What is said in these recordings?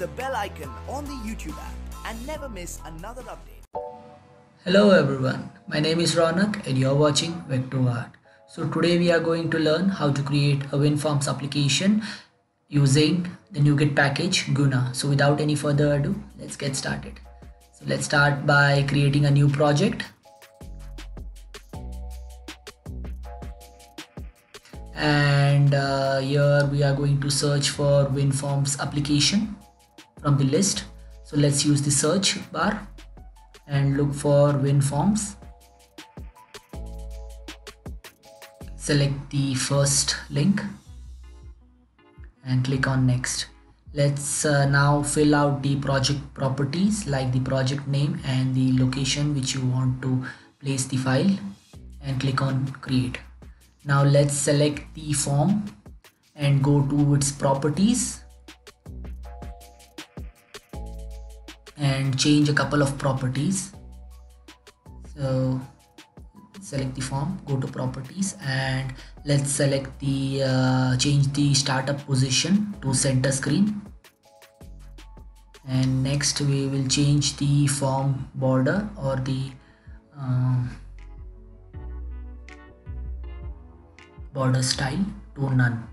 the bell icon on the YouTube app and never miss another update. Hello everyone, my name is Ronak and you're watching VectoArt. So today we are going to learn how to create a WinForms application using the NuGet package Guna. So without any further ado, let's get started. So let's start by creating a new project. And uh, here we are going to search for WinForms application from the list. So let's use the search bar and look for WinForms. Select the first link and click on next. Let's uh, now fill out the project properties like the project name and the location which you want to place the file and click on create. Now let's select the form and go to its properties and change a couple of properties. So select the form go to properties and let's select the uh, change the startup position to center screen. And next we will change the form border or the um, border style to none.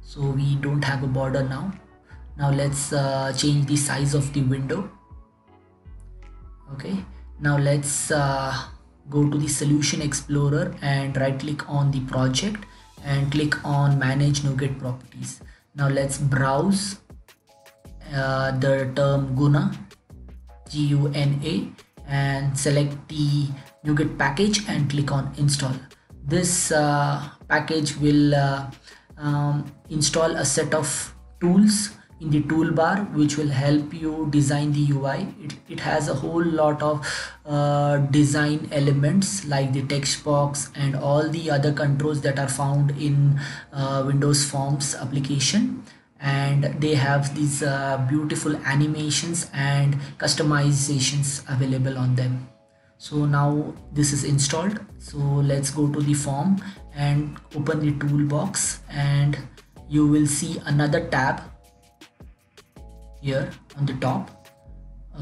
So we don't have a border now now let's uh, change the size of the window. Okay. Now let's uh, go to the solution explorer and right click on the project and click on manage NuGet properties. Now let's browse uh, the term Guna G-U-N-A and select the NuGet package and click on install. This uh, package will uh, um, install a set of tools in the toolbar which will help you design the UI. It, it has a whole lot of uh, design elements like the text box and all the other controls that are found in uh, Windows Forms application. And they have these uh, beautiful animations and customizations available on them. So now this is installed. So let's go to the form and open the toolbox and you will see another tab here on the top.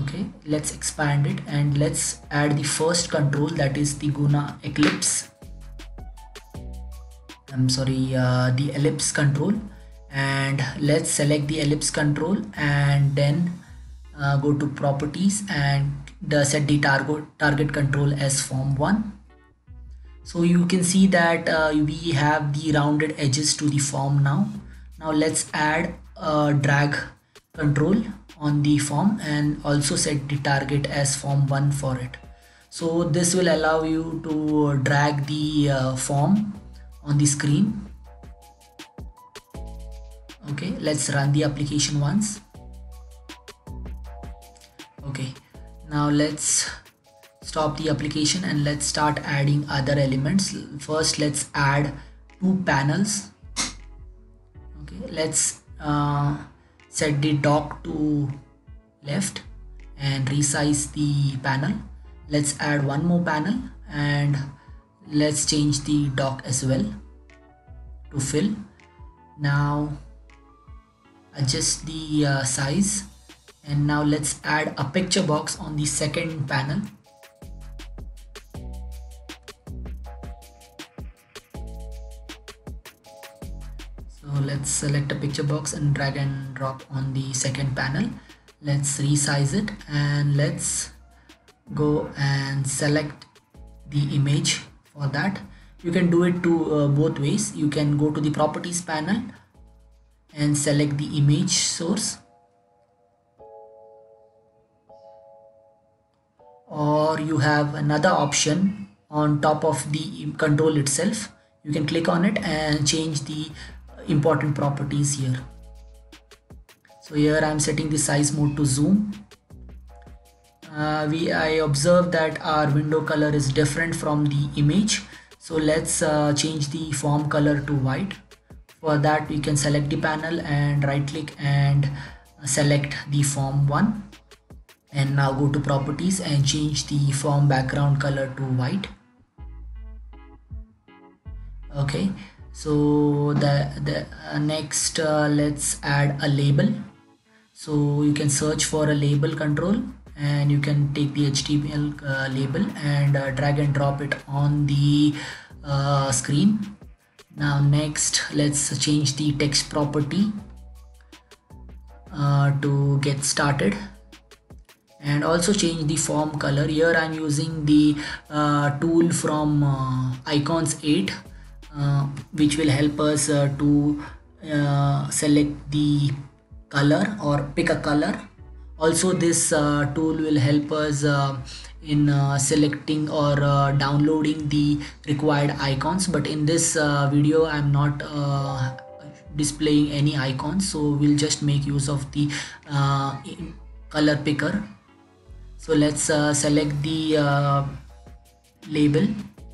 Okay let's expand it and let's add the first control that is the Guna eclipse. I'm sorry uh, the ellipse control. And let's select the ellipse control and then uh, go to properties and the set the target target control as form 1 so you can see that uh, we have the rounded edges to the form now. Now let's add a drag control on the form and also set the target as form 1 for it. So this will allow you to drag the uh, form on the screen. Okay let's run the application once. Okay now let's stop the application and let's start adding other elements. First let's add two panels. Okay let's uh, set the dock to left and resize the panel. Let's add one more panel and let's change the dock as well to fill. Now adjust the uh, size. And now let's add a picture box on the second panel let's select a picture box and drag and drop on the second panel. Let's resize it and let's go and select the image for that. You can do it to uh, both ways. You can go to the properties panel and select the image source or you have another option on top of the control itself. You can click on it and change the important properties here. So here I'm setting the size mode to zoom. Uh, we I observe that our window color is different from the image. So let's uh, change the form color to white. For that we can select the panel and right click and select the form one. And now go to properties and change the form background color to white. Okay so the the uh, next uh, let's add a label. So you can search for a label control and you can take the HTML uh, label and uh, drag and drop it on the uh, screen. Now next let's change the text property uh, to get started. And also change the form color. Here I'm using the tool from Icons8 uh, which will help us uh, to uh, select the color or pick a color. Also this uh, tool will help us in selecting or downloading the required icons. But in this video I'm not displaying any icons so we'll just make use of the color picker. So let's uh, select the uh, label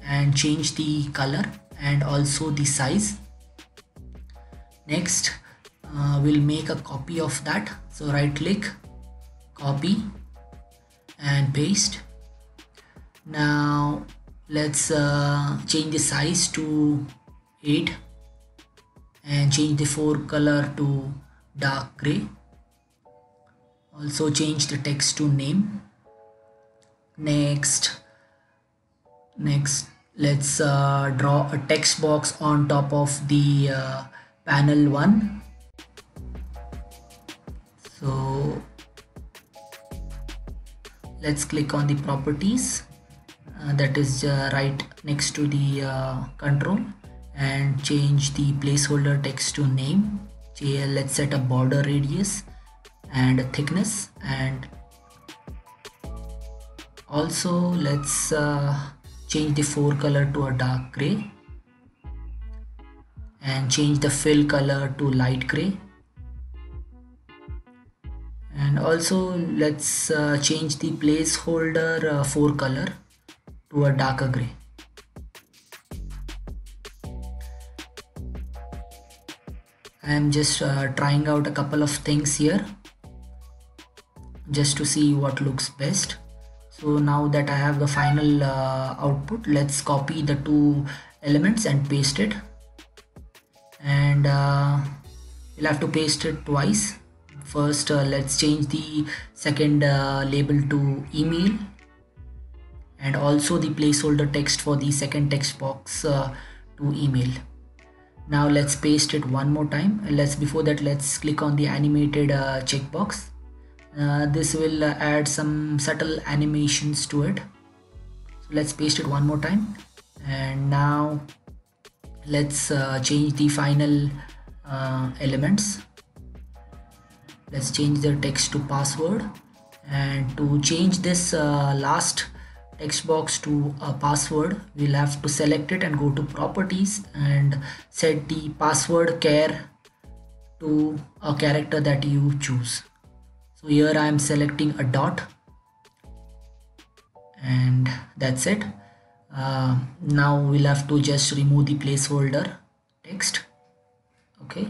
and change the color and also the size. Next uh, we'll make a copy of that. So right click copy and paste. Now let's uh, change the size to 8 and change the fore color to dark gray. Also change the text to name. Next next let's uh, draw a text box on top of the uh, panel 1 so let's click on the properties. Uh, that is uh, right next to the uh, control. And change the placeholder text to name. Let's set a border radius and thickness. And also let's uh, change the fore color to a dark gray. And change the fill color to light gray. And also let's uh, change the placeholder uh, fore color to a darker gray. I am just uh, trying out a couple of things here just to see what looks best so now that I have the final uh, output let's copy the two elements and paste it. And uh, we'll have to paste it twice. First uh, let's change the second uh, label to email. And also the placeholder text for the second text box uh, to email. Now let's paste it one more time. And let's before that let's click on the animated uh, checkbox uh, this will uh, add some subtle animations to it. So let's paste it one more time. And now let's uh, change the final uh, elements. Let's change the text to password. And to change this last text box to a password we'll have to select it and go to properties and set the password char to a character that you choose so here I am selecting a dot and that's it. Uh, now we'll have to just remove the placeholder text. Okay.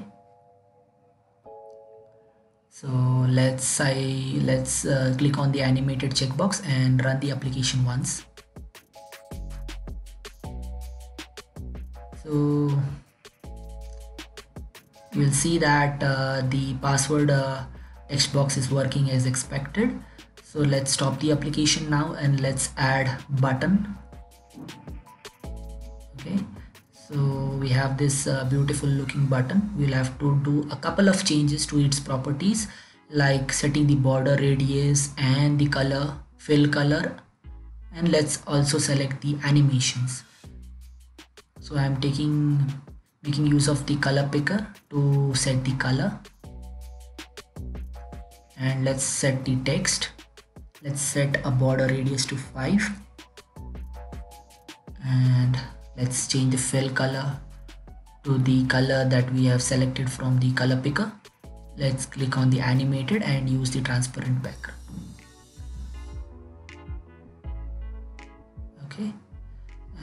So let's say let's uh, click on the animated checkbox and run the application once. So you'll see that uh, the password uh, text box is working as expected. So let's stop the application now and let's add button. Okay. So we have this uh, beautiful looking button. We'll have to do a couple of changes to its properties like setting the border radius and the color fill color. And let's also select the animations. So i'm taking making use of the color picker to set the color and let's set the text. Let's set a border radius to 5 and let's change the fill color to the color that we have selected from the color picker. Let's click on the animated and use the transparent background. Okay.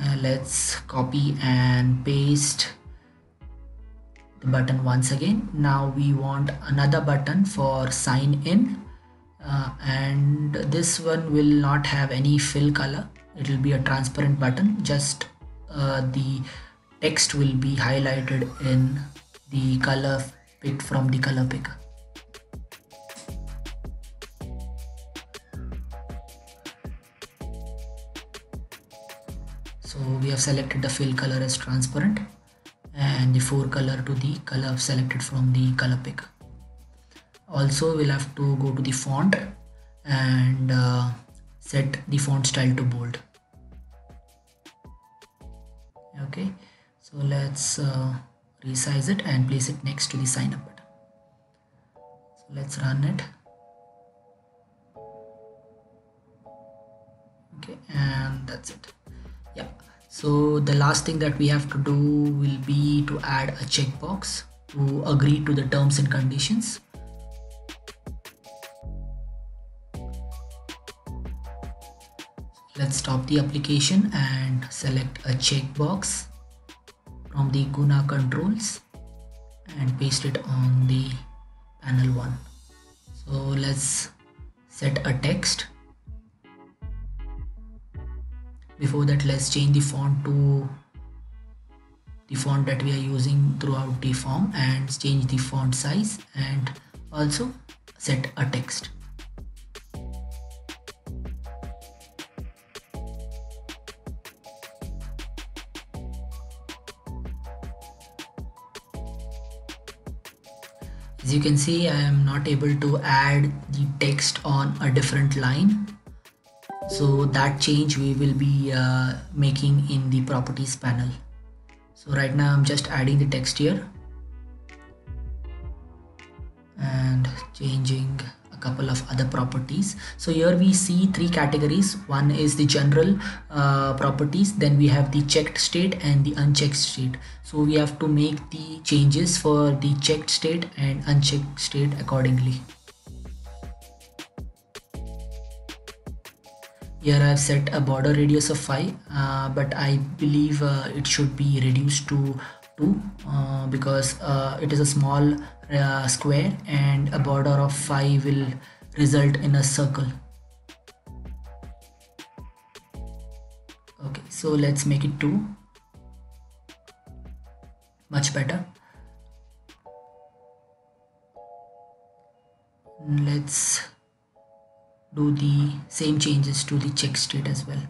Uh, let's copy and paste button once again. Now we want another button for sign in uh, and this one will not have any fill color. It will be a transparent button. Just uh, the text will be highlighted in the color picked from the color picker. So we have selected the fill color as transparent and the fore color to the color selected from the color picker also we'll have to go to the font and uh, set the font style to bold. Okay so let's uh, resize it and place it next to the sign up button. So let's run it. Okay and that's it so the last thing that we have to do will be to add a checkbox to agree to the terms and conditions. Let's stop the application and select a checkbox from the Guna controls and paste it on the panel 1 so let's set a text before that let's change the font to the font that we are using throughout the form and change the font size and also set a text. As you can see I am not able to add the text on a different line so that change we will be uh, making in the properties panel. So right now I'm just adding the text here. And changing a couple of other properties. So here we see three categories. One is the general uh, properties. Then we have the checked state and the unchecked state. So we have to make the changes for the checked state and unchecked state accordingly here I've set a border radius of 5 uh, but I believe uh, it should be reduced to 2 uh, because uh, it is a small uh, square and a border of 5 will result in a circle. Okay so let's make it 2 much better. Let's do the same changes to the check state as well.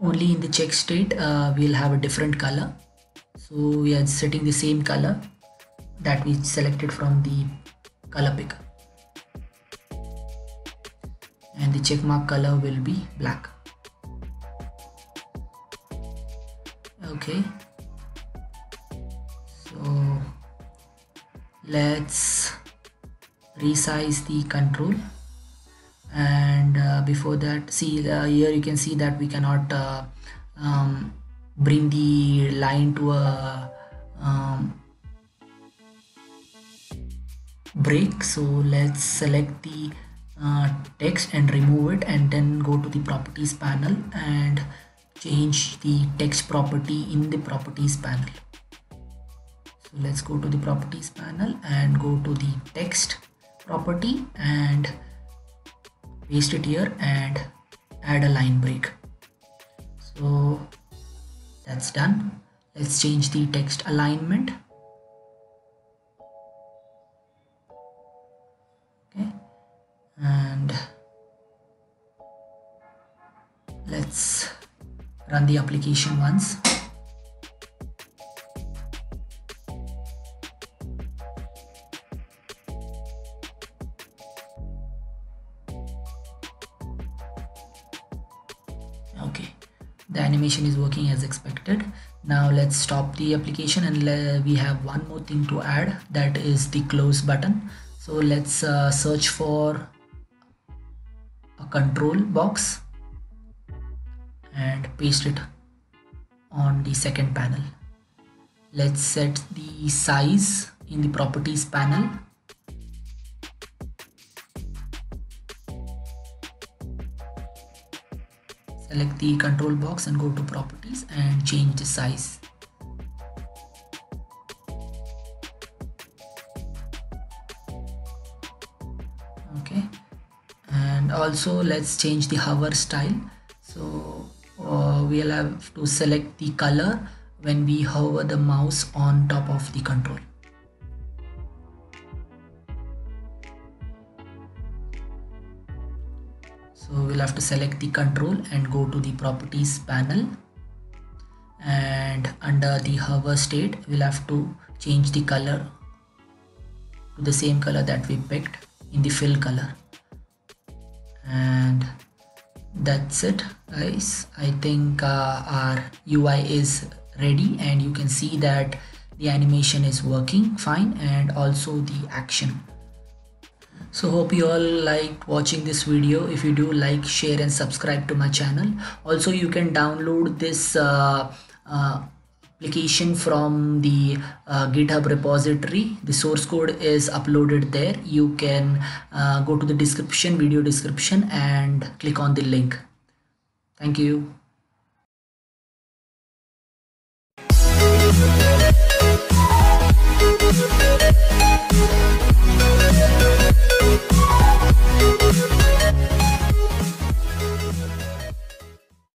Only in the check state uh, we'll have a different color. So we are setting the same color that we selected from the color picker. And the check mark color will be black. Okay. So let's resize the control. And uh, before that see uh, here you can see that we cannot uh, um, bring the line to a um, break. So let's select the uh, text and remove it and then go to the properties panel and change the text property in the properties panel. So let's go to the properties panel and go to the text property and paste it here and add a line break. So that's done. Let's change the text alignment. Okay. And let's run the application once the animation is working as expected. Now let's stop the application and we have one more thing to add. That is the close button. So let's uh, search for a control box and paste it on the second panel. Let's set the size in the properties panel select the control box and go to properties and change the size. Okay. And also let's change the hover style. So uh, we'll have to select the color when we hover the mouse on top of the control have to select the control and go to the properties panel. And under the hover state we'll have to change the color to the same color that we picked in the fill color. And that's it guys. I think uh, our ui is ready and you can see that the animation is working fine and also the action so hope you all liked watching this video. If you do like share and subscribe to my channel. Also you can download this uh, uh, application from the uh, github repository. The source code is uploaded there. You can uh, go to the description video description and click on the link. Thank you. Música